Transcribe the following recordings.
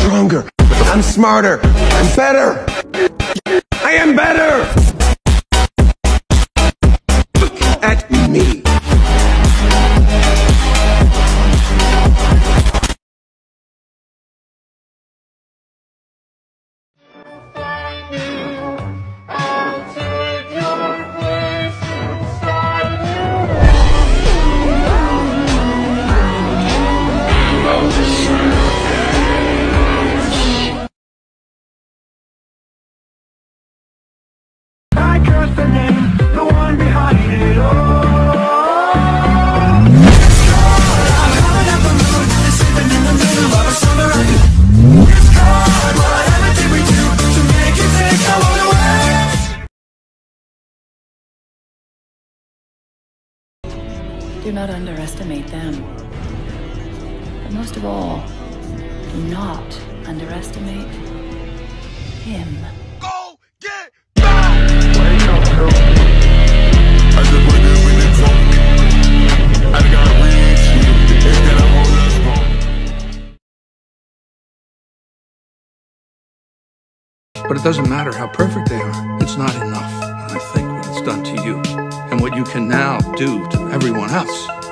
stronger. I'm smarter. I'm better. I am better. Look at me. Underestimate them. But most of all, do not underestimate him. Go get I just put them in the trunk. I got rich, instead of holding strong. But it doesn't matter how perfect they are. It's not enough when I think what it's done to you and what you can now do to everyone else.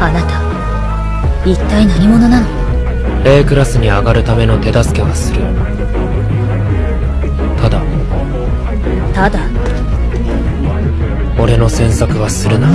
あなた一体何者なの？A クラスに上がるための手助けはする。ただただ？俺の詮索はするな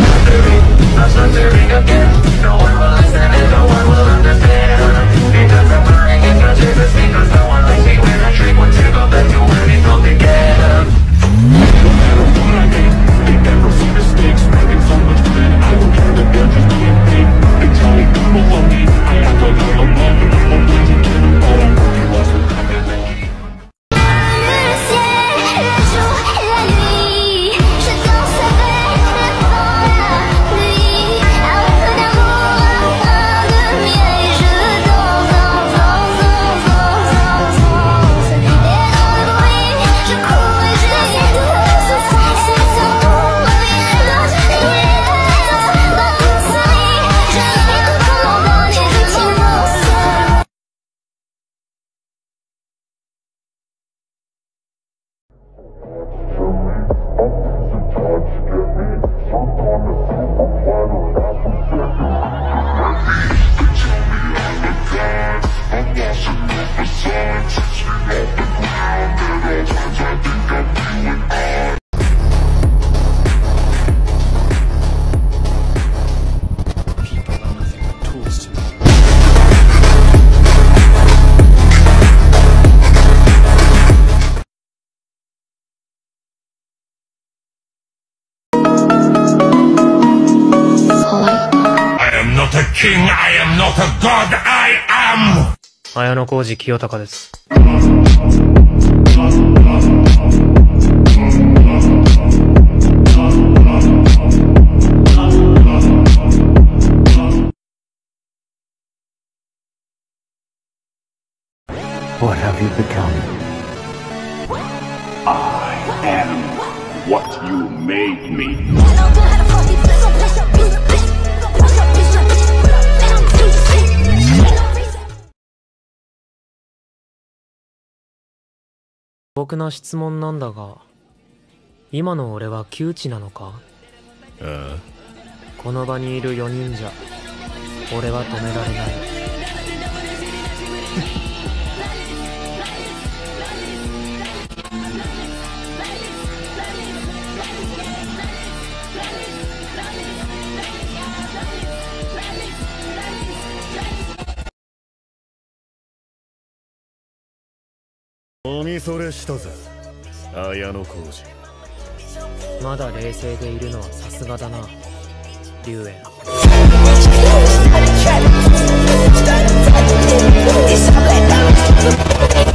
綾小路清隆です。What have you become? I am what you made me. 僕の質問なんだが、今の俺は窮地なのか？あこの場にいる4人じゃ、俺は止められない。何それしたぜ。綾小路。まだ冷静でいるのはさすがだな。龍炎。悪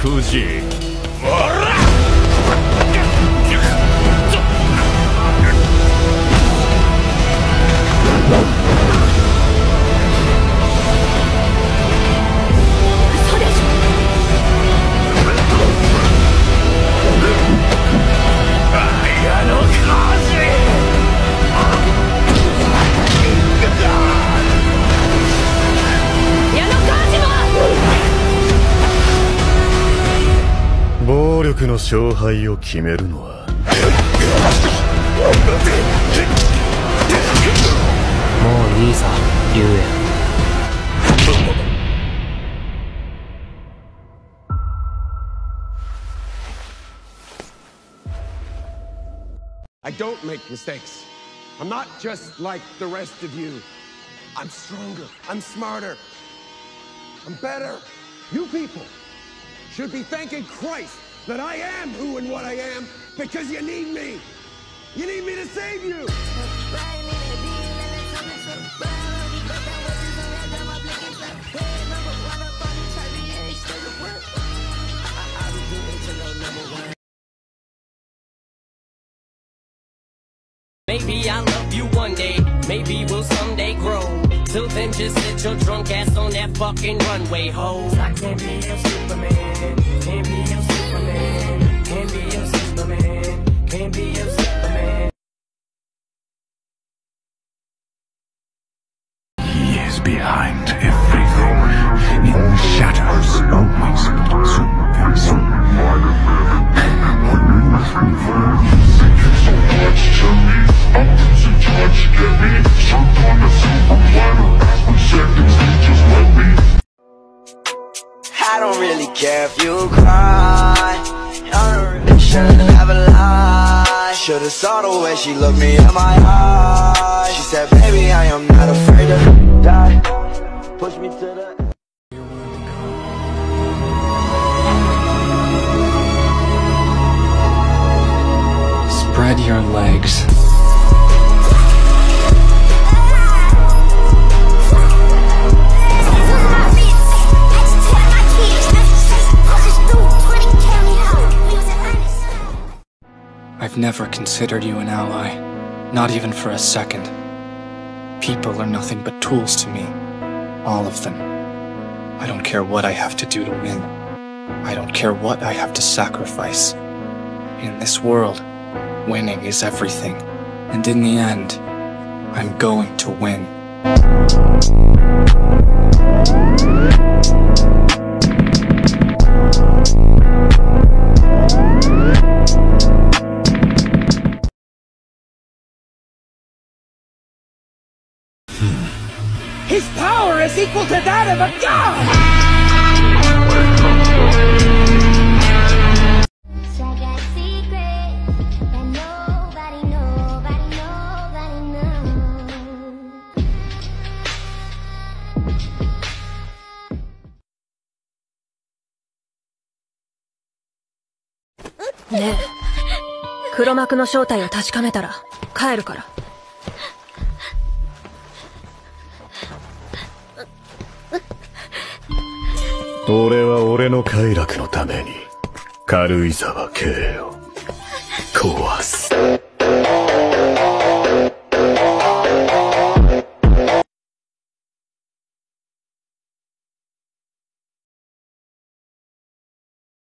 くじ。勝敗を決めるのはもういいさ龍炎 I don't make mistakes. I'm not just like the rest of you. I'm stronger. I'm smarter. I'm better. You people should be thanking Christ that I am who and what I am because you need me. You need me to save you. Maybe I'll love you one day, maybe we'll someday grow. Till then, just sit your drunk ass on that fucking runway, ho. I can't be your Superman, can't be care if you cry. Shouldn't have a lie. Should've saw the way she looked me in my eyes. She said, baby, I am not afraid to die. Push me to the Spread your legs. I've never considered you an ally, not even for a second. People are nothing but tools to me, all of them. I don't care what I have to do to win. I don't care what I have to sacrifice. In this world, winning is everything, and in the end, I'm going to win. Power is equal to that of a god!. ねえ黒幕の正体を確かめたら帰るから俺は俺の快楽のために軽井沢系を壊す。